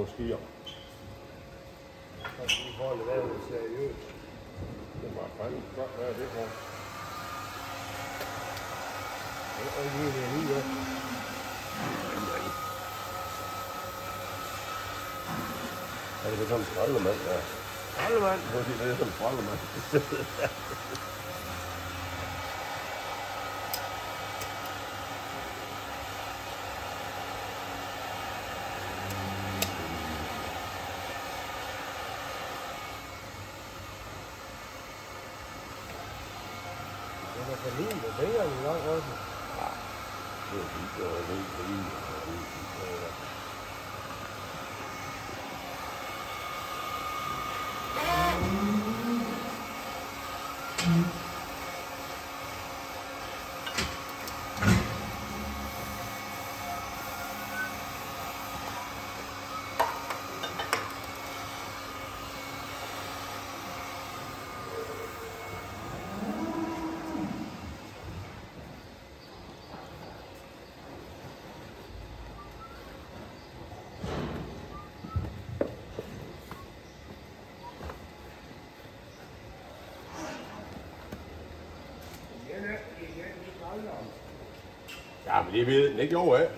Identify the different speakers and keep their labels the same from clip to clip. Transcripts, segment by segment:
Speaker 1: Måske om.
Speaker 2: Får det være lidt seriøst.
Speaker 1: Det var fandme godt, hvad er det for?
Speaker 2: Vi er lige godt.
Speaker 1: Er det sådan en skraldemand der?
Speaker 2: Allemand.
Speaker 1: Prøv at sige, det er sådan en skraldemand.
Speaker 2: Det er for lige med fingrene i gang også.
Speaker 1: Det er fint, det var fint, det er fint, men det ved den ikke over af.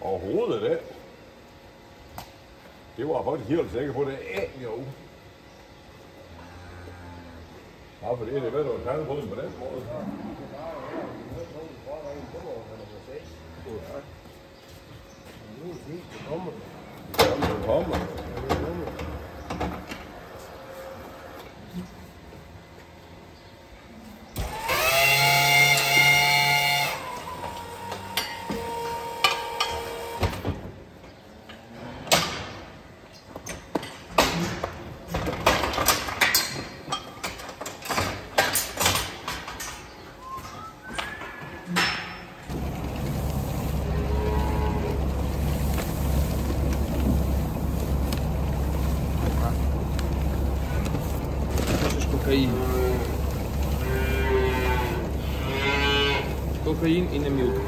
Speaker 1: Overhovedet det. Det var faktisk helt sikker på, det af, jo. Bare fordi det er ved, at du har taget på den på den måde.
Speaker 2: Nu er det fint, det kommer.
Speaker 1: Jamen, kommer.
Speaker 2: Det kommer.
Speaker 3: кокаин. Кокаин и
Speaker 2: намилка.